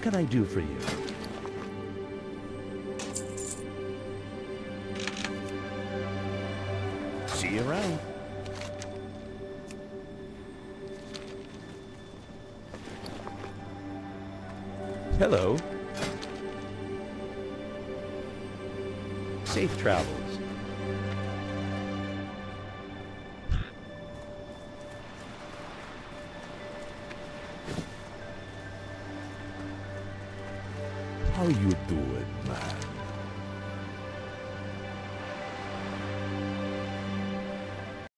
can I do for you? See you around. Hello. Safe travels. How you do it, man?